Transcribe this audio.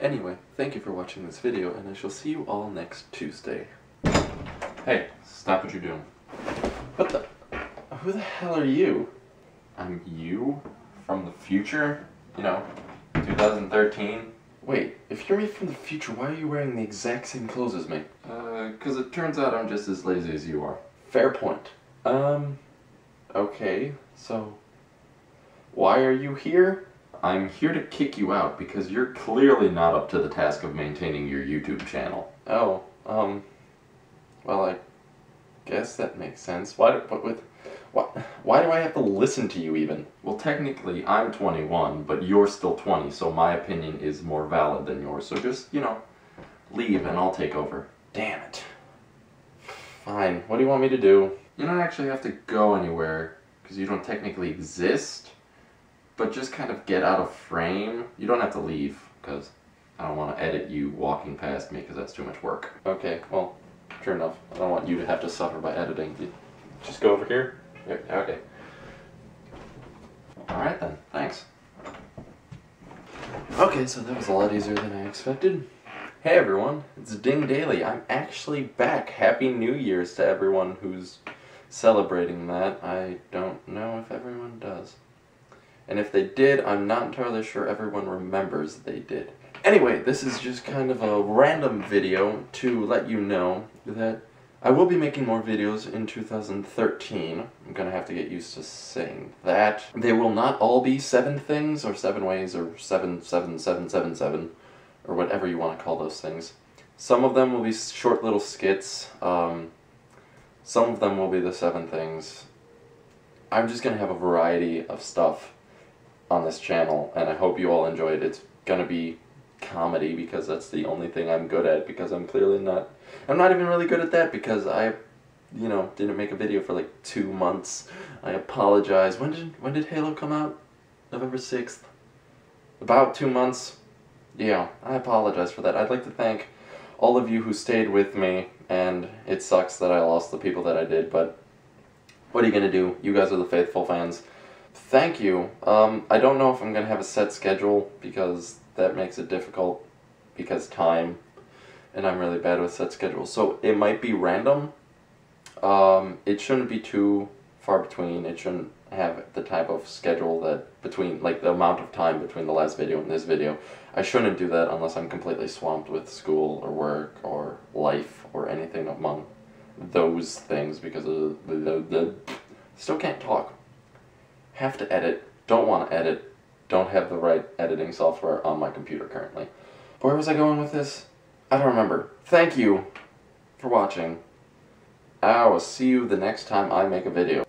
Anyway, thank you for watching this video, and I shall see you all next Tuesday. Hey, stop what you're doing. What the? Who the hell are you? I'm you? From the future? You know, 2013? Wait, if you're me from the future, why are you wearing the exact same clothes as me? Uh, cause it turns out I'm just as lazy as you are. Fair point. Um, okay, so why are you here? I'm here to kick you out because you're clearly not up to the task of maintaining your YouTube channel. Oh, um, well, I guess that makes sense. Why, do, what, with, why, why do I have to listen to you even? Well, technically, I'm 21, but you're still 20, so my opinion is more valid than yours. So just, you know, leave and I'll take over. Damn it. Fine, what do you want me to do? You don't actually have to go anywhere, because you don't technically exist but just kind of get out of frame. You don't have to leave because I don't want to edit you walking past me because that's too much work. Okay, well, sure enough. I don't want you to have to suffer by editing. You just go over here. Okay. Alright then, thanks. Okay, so that was a lot easier than I expected. Hey everyone, it's Ding Daily. I'm actually back. Happy New Year's to everyone who's celebrating that. I don't know if everyone does. And if they did, I'm not entirely sure everyone remembers they did. Anyway, this is just kind of a random video to let you know that I will be making more videos in 2013. I'm gonna have to get used to saying that. They will not all be seven things, or seven ways, or seven, seven, seven, seven, seven, or whatever you want to call those things. Some of them will be short little skits. Um, some of them will be the seven things. I'm just gonna have a variety of stuff on this channel, and I hope you all enjoy it. It's gonna be comedy because that's the only thing I'm good at because I'm clearly not I'm not even really good at that because I you know didn't make a video for like two months. I apologize. When did when did Halo come out? November 6th about two months. Yeah I apologize for that. I'd like to thank all of you who stayed with me and it sucks that I lost the people that I did but what are you gonna do? You guys are the faithful fans Thank you. Um, I don't know if I'm going to have a set schedule because that makes it difficult because time and I'm really bad with set schedules. So it might be random. Um, it shouldn't be too far between. It shouldn't have the type of schedule that between, like the amount of time between the last video and this video. I shouldn't do that unless I'm completely swamped with school or work or life or anything among those things because of the, the, the still can't talk have to edit, don't want to edit, don't have the right editing software on my computer currently. Where was I going with this? I don't remember. Thank you for watching. I will see you the next time I make a video.